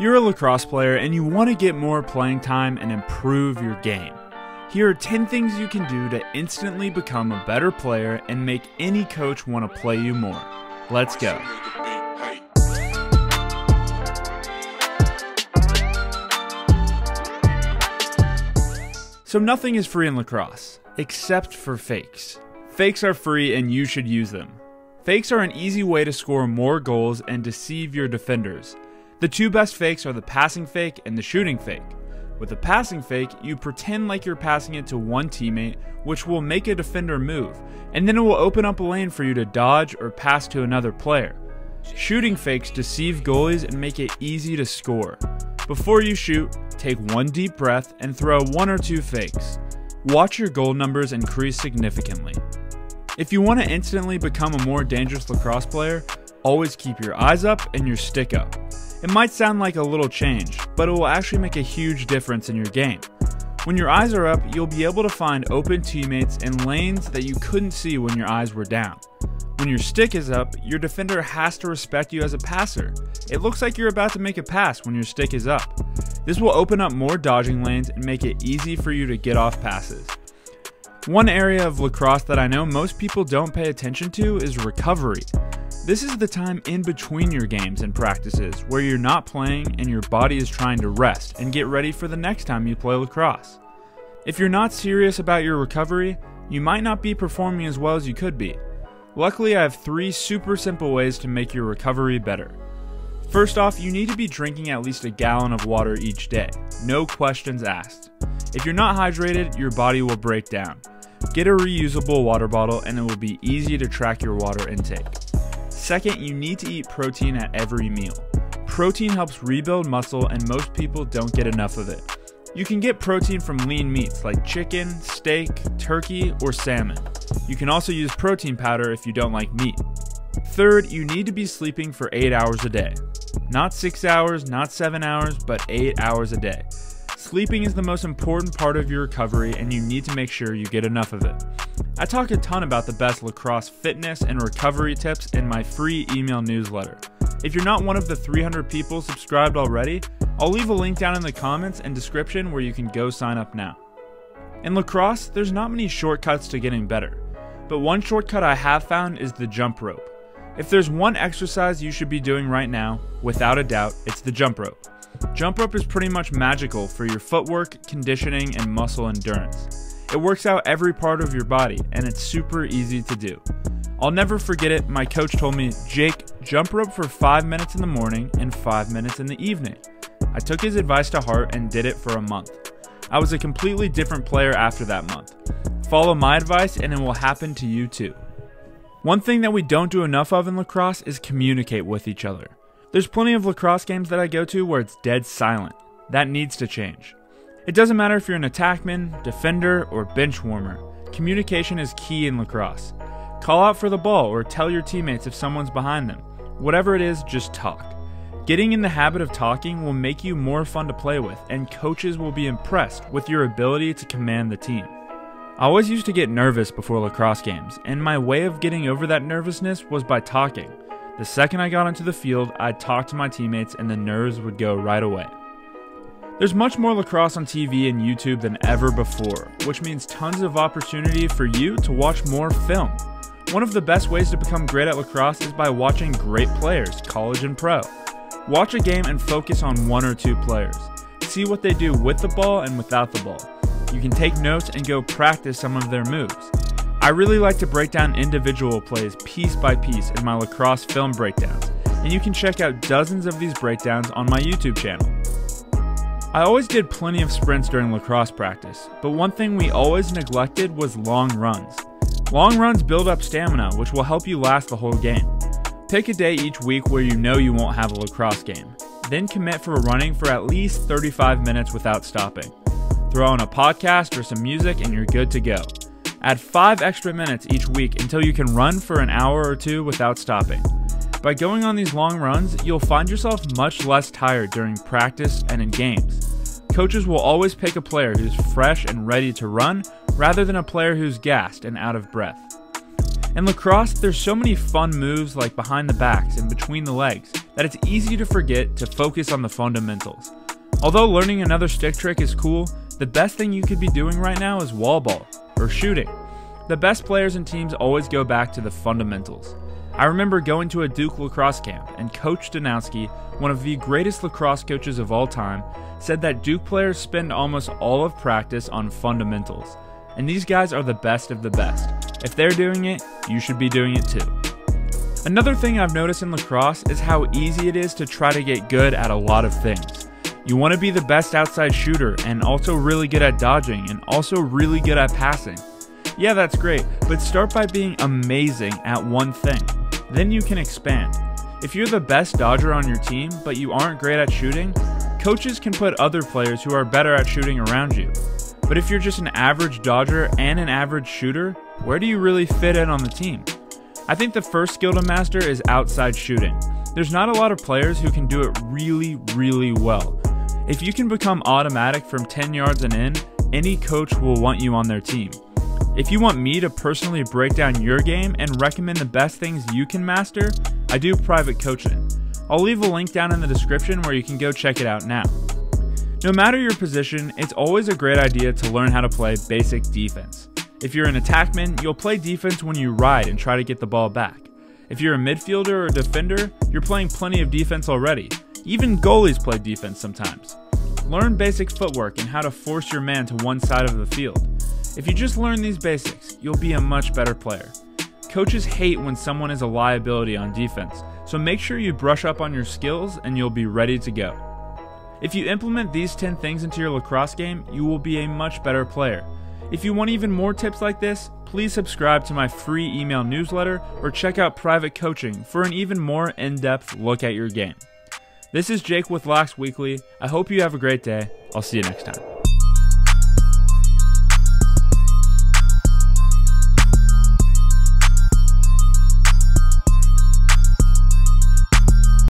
You're a lacrosse player and you want to get more playing time and improve your game. Here are 10 things you can do to instantly become a better player and make any coach want to play you more. Let's go. So, nothing is free in lacrosse, except for fakes. Fakes are free and you should use them. Fakes are an easy way to score more goals and deceive your defenders. The two best fakes are the passing fake and the shooting fake. With a passing fake, you pretend like you're passing it to one teammate, which will make a defender move, and then it will open up a lane for you to dodge or pass to another player. Shooting fakes deceive goalies and make it easy to score. Before you shoot, take one deep breath and throw one or two fakes. Watch your goal numbers increase significantly. If you want to instantly become a more dangerous lacrosse player, always keep your eyes up and your stick up. It might sound like a little change, but it will actually make a huge difference in your game. When your eyes are up, you'll be able to find open teammates and lanes that you couldn't see when your eyes were down. When your stick is up, your defender has to respect you as a passer. It looks like you're about to make a pass when your stick is up. This will open up more dodging lanes and make it easy for you to get off passes. One area of lacrosse that I know most people don't pay attention to is recovery. This is the time in between your games and practices where you're not playing and your body is trying to rest and get ready for the next time you play lacrosse. If you're not serious about your recovery, you might not be performing as well as you could be. Luckily, I have three super simple ways to make your recovery better. First off, you need to be drinking at least a gallon of water each day, no questions asked. If you're not hydrated, your body will break down. Get a reusable water bottle and it will be easy to track your water intake. Second, you need to eat protein at every meal. Protein helps rebuild muscle, and most people don't get enough of it. You can get protein from lean meats like chicken, steak, turkey, or salmon. You can also use protein powder if you don't like meat. Third, you need to be sleeping for 8 hours a day. Not 6 hours, not 7 hours, but 8 hours a day. Sleeping is the most important part of your recovery, and you need to make sure you get enough of it. I talk a ton about the best lacrosse fitness and recovery tips in my free email newsletter. If you're not one of the 300 people subscribed already, I'll leave a link down in the comments and description where you can go sign up now. In lacrosse, there's not many shortcuts to getting better, but one shortcut I have found is the jump rope. If there's one exercise you should be doing right now, without a doubt, it's the jump rope. Jump rope is pretty much magical for your footwork, conditioning, and muscle endurance. It works out every part of your body, and it's super easy to do. I'll never forget it. My coach told me, Jake, jump rope for five minutes in the morning and five minutes in the evening. I took his advice to heart and did it for a month. I was a completely different player after that month. Follow my advice, and it will happen to you too. One thing that we don't do enough of in lacrosse is communicate with each other. There's plenty of lacrosse games that I go to where it's dead silent. That needs to change. It doesn't matter if you're an attackman, defender, or bench warmer. Communication is key in lacrosse. Call out for the ball or tell your teammates if someone's behind them. Whatever it is, just talk. Getting in the habit of talking will make you more fun to play with, and coaches will be impressed with your ability to command the team. I always used to get nervous before lacrosse games, and my way of getting over that nervousness was by talking. The second I got onto the field, I'd talk to my teammates, and the nerves would go right away. There's much more lacrosse on TV and YouTube than ever before, which means tons of opportunity for you to watch more film. One of the best ways to become great at lacrosse is by watching great players, college and pro. Watch a game and focus on one or two players. See what they do with the ball and without the ball. You can take notes and go practice some of their moves. I really like to break down individual plays piece by piece in my lacrosse film breakdowns, and you can check out dozens of these breakdowns on my YouTube channel. I always did plenty of sprints during lacrosse practice, but one thing we always neglected was long runs. Long runs build up stamina, which will help you last the whole game. Pick a day each week where you know you won't have a lacrosse game. Then commit for running for at least 35 minutes without stopping. Throw on a podcast or some music and you're good to go. Add 5 extra minutes each week until you can run for an hour or two without stopping. By going on these long runs, you'll find yourself much less tired during practice and in games. Coaches will always pick a player who's fresh and ready to run rather than a player who's gassed and out of breath. In lacrosse, there's so many fun moves like behind the backs and between the legs that it's easy to forget to focus on the fundamentals. Although learning another stick trick is cool, the best thing you could be doing right now is wall ball or shooting. The best players and teams always go back to the fundamentals. I remember going to a Duke lacrosse camp, and Coach Danowski, one of the greatest lacrosse coaches of all time, said that Duke players spend almost all of practice on fundamentals. And these guys are the best of the best. If they're doing it, you should be doing it too. Another thing I've noticed in lacrosse is how easy it is to try to get good at a lot of things. You want to be the best outside shooter and also really good at dodging and also really good at passing. Yeah, that's great, but start by being amazing at one thing. Then you can expand. If you're the best dodger on your team, but you aren't great at shooting, coaches can put other players who are better at shooting around you. But if you're just an average dodger and an average shooter, where do you really fit in on the team? I think the first skill to master is outside shooting. There's not a lot of players who can do it really, really well. If you can become automatic from 10 yards and in, any coach will want you on their team. If you want me to personally break down your game and recommend the best things you can master, I do private coaching. I'll leave a link down in the description where you can go check it out now. No matter your position, it's always a great idea to learn how to play basic defense. If you're an attackman, you'll play defense when you ride and try to get the ball back. If you're a midfielder or defender, you're playing plenty of defense already. Even goalies play defense sometimes. Learn basic footwork and how to force your man to one side of the field. If you just learn these basics, you'll be a much better player. Coaches hate when someone is a liability on defense, so make sure you brush up on your skills and you'll be ready to go. If you implement these 10 things into your lacrosse game, you will be a much better player. If you want even more tips like this, please subscribe to my free email newsletter or check out private coaching for an even more in depth look at your game. This is Jake with Lax Weekly. I hope you have a great day. I'll see you next time.